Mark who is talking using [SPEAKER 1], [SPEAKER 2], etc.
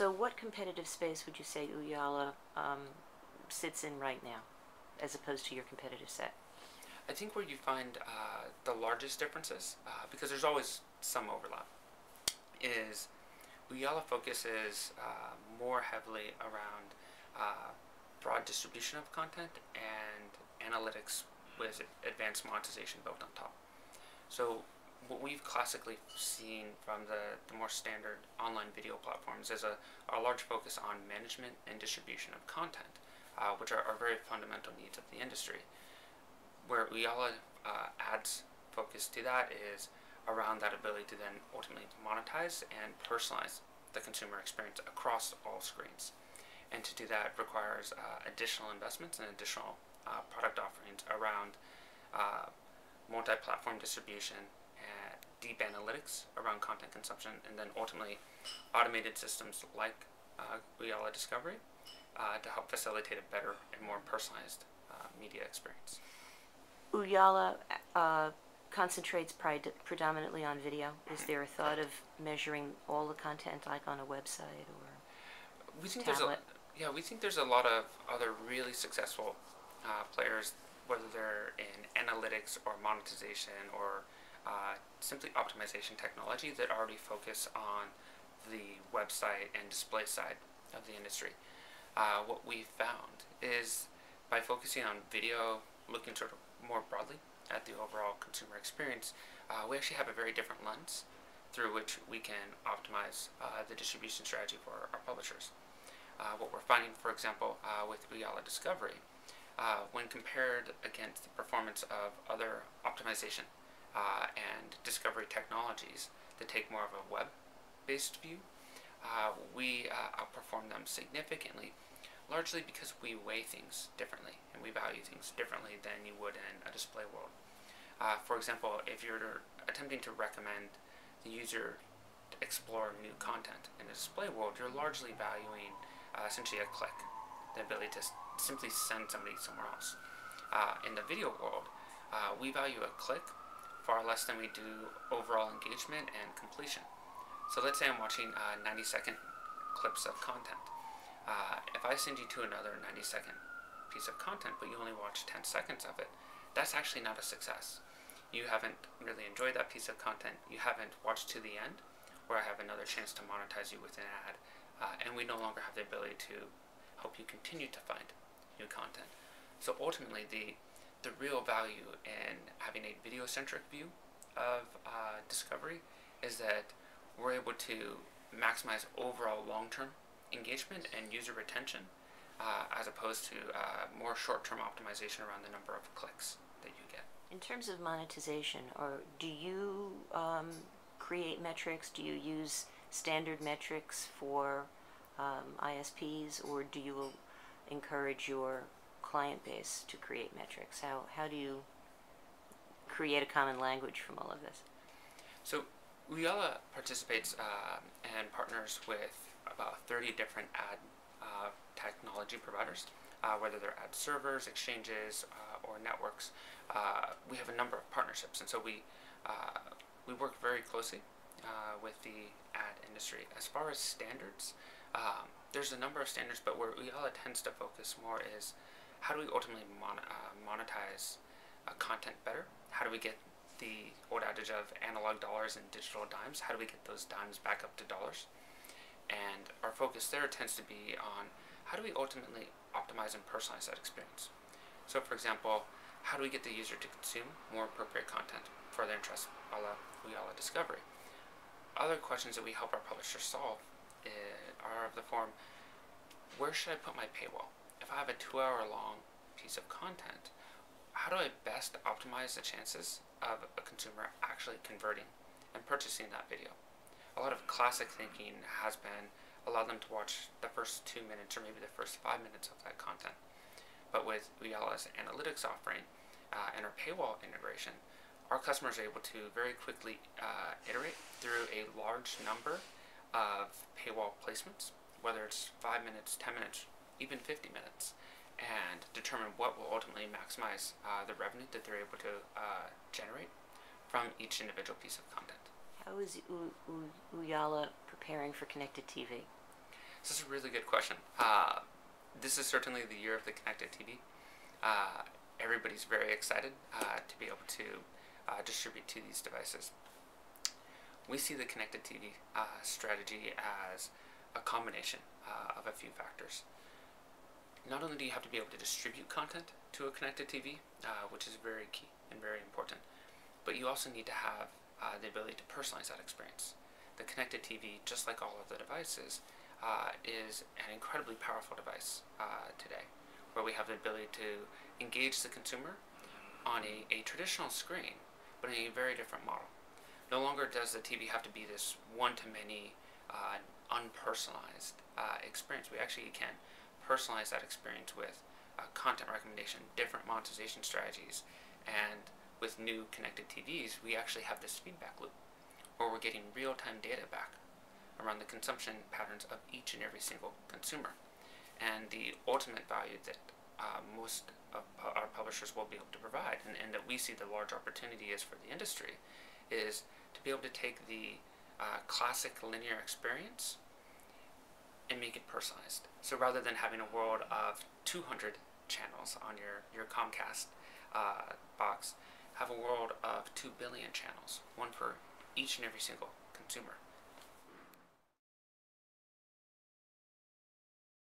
[SPEAKER 1] So, what competitive space would you say Ooyala um, sits in right now, as opposed to your competitive set?
[SPEAKER 2] I think where you find uh, the largest differences, uh, because there's always some overlap, is Ooyala focuses uh, more heavily around uh, broad distribution of content and analytics with advanced monetization built on top. So what we've classically seen from the, the more standard online video platforms is a, a large focus on management and distribution of content, uh, which are, are, very fundamental needs of the industry. Where Ooyala uh, adds focus to that is around that ability to then ultimately monetize and personalize the consumer experience across all screens. And to do that requires uh, additional investments and additional uh, product offerings around uh, multi-platform distribution, deep analytics around content consumption, and then ultimately automated systems like uh, Discovery uh, to help facilitate a better and more personalized uh, media experience.
[SPEAKER 1] Ooyala uh, concentrates predominantly on video. Is there a thought of measuring all the content like on a website or
[SPEAKER 2] we think
[SPEAKER 1] tablet?
[SPEAKER 2] there's a yeah we think there's a lot of other really successful uh, players whether they're in analytics or monetization or uh, simply optimization technology that already focus on the website and display side of the industry. Uh, what we found is by focusing on video, looking sort of more broadly at the overall consumer experience, uh, we actually have a very different lens through which we can optimize uh, the distribution strategy for our publishers. Uh, what we're finding, for example, uh, with Ooyala Discovery uh, when compared against the performance of other optimization uh, and discovery technologies that take more of a web-based view, uh, we uh, outperform them significantly, largely because we weigh things differently and we value things differently than you would in a display world. Uh, for example, if you're attempting to recommend the user to explore new content in a display world, you're largely valuing uh, essentially a click, the ability to simply send somebody somewhere else. Uh, in the video world, uh, we value a click far less than we do overall engagement and completion. So let's say I'm watching uh, 90 second clips of content. Uh, if I send you to another 90 second piece of content, but you only watch 10 seconds of it, that's actually not a success. You haven't really enjoyed that piece of content, you haven't watched to the end, where I have another chance to monetize you with an ad, uh, and we no longer have the ability to help you continue to find new content. So ultimately, the the real value in having a video-centric view of uh, discovery is that we're able to maximize overall long-term engagement and user retention uh, as opposed to uh, more short-term optimization around the number of clicks that you get.
[SPEAKER 1] In terms of monetization, or do you um, create metrics? Do you use standard metrics for um, ISPs, or do you encourage your client base to create metrics? How, how do you create a common language from all of this?
[SPEAKER 2] So Ooyala participates uh, and partners with about 30 different ad uh, technology providers, uh, whether they're ad servers, exchanges, uh, or networks. Uh, we have a number of partnerships, and so we uh, we work very closely with the ad industry. As far as standards, um, there's a number of standards, but where Ooyala tends to focus more is how do we ultimately mon uh, monetize uh, content better? How do we get the old adage of analog dollars and digital dimes? How do we get those dimes back up to dollars? And our focus there tends to be on how do we ultimately optimize and personalize that experience? So, for example, how do we get the user to consume more appropriate content for their interests, a la Ooyala Discovery? Other questions that we help our publishers solve are of the form, where should I put my paywall? If I have a two hour long piece of content, how do I best optimize the chances of a consumer actually converting and purchasing that video? A lot of classic thinking has been allow them to watch the first two minutes or maybe the first five minutes of that content. But with Ooyala's analytics offering uh, and our paywall integration, our customers are able to very quickly uh, iterate through a large number of paywall placements, whether it's 5 minutes, 10 minutes, even 50 minutes, and determine what will ultimately maximize uh, the revenue that they're able to uh, generate from each individual piece of content.
[SPEAKER 1] How is Ooyala preparing for connected TV?
[SPEAKER 2] This is a really good question. Uh, this is certainly the year of the connected TV. Uh, everybody's very excited uh, to be able to uh, distribute to these devices. We see the connected TV uh, strategy as a combination uh, of a few factors. Not only do you have to be able to distribute content to a connected TV, which is very key and very important, but you also need to have the ability to personalize that experience. The connected TV, just like all of the devices, uh, is an incredibly powerful device uh, today, where we have the ability to engage the consumer on a, a traditional screen, but in a very different model. No longer does the TV have to be this one-to-many, uh, unpersonalized uh, experience. We actually can personalize that experience with uh, content recommendation, different monetization strategies, and with new connected TVs, we actually have this feedback loop, where we're getting real-time data back around the consumption patterns of each and every single consumer. And the ultimate value that uh, most of our publishers will be able to provide, and, and, that we see the large opportunity is for the industry, is to be able to take the uh, classic linear experience and make it personalized. So rather than having a world of 200 channels on your, your Comcast uh, box, have a world of 2 billion channels, one for each and every single consumer.